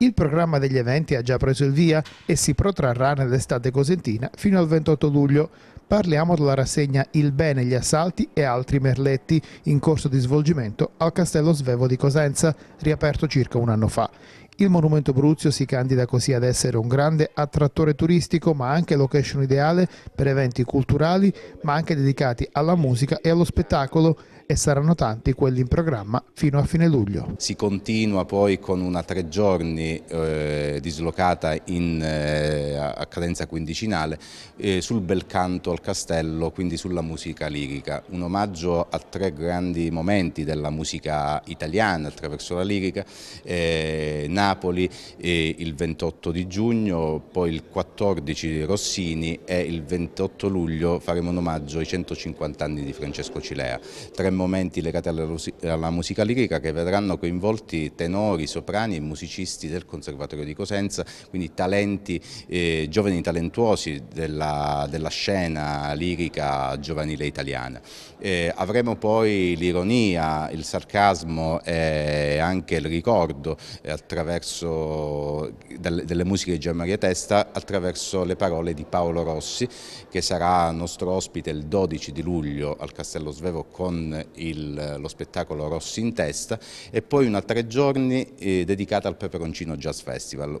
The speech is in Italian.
Il programma degli eventi ha già preso il via e si protrarrà nell'estate cosentina fino al 28 luglio. Parliamo della rassegna Il bene, gli assalti e altri merletti in corso di svolgimento al Castello Svevo di Cosenza, riaperto circa un anno fa. Il Monumento Bruzio si candida così ad essere un grande attrattore turistico, ma anche location ideale per eventi culturali, ma anche dedicati alla musica e allo spettacolo e saranno tanti quelli in programma fino a fine luglio. Si continua poi con una tre giorni eh, dislocata in, eh, a cadenza quindicinale eh, sul bel canto al castello, quindi sulla musica lirica, un omaggio a tre grandi momenti della musica italiana attraverso la lirica, eh, Napoli il 28 di giugno, poi il 14 Rossini e il 28 luglio faremo un omaggio ai 150 anni di Francesco Cilea. Tre momenti legati alla musica lirica che vedranno coinvolti tenori, soprani e musicisti del Conservatorio di Cosenza, quindi talenti, eh, giovani talentuosi della, della, scena lirica giovanile italiana. Eh, avremo poi l'ironia, il sarcasmo e anche il ricordo eh, attraverso delle, delle musiche di Gian Maria Testa attraverso le parole di Paolo Rossi che sarà nostro ospite il 12 di luglio al Castello Svevo con il, lo spettacolo Rossi in testa e poi una tre giorni eh, dedicata al Peperoncino Jazz Festival,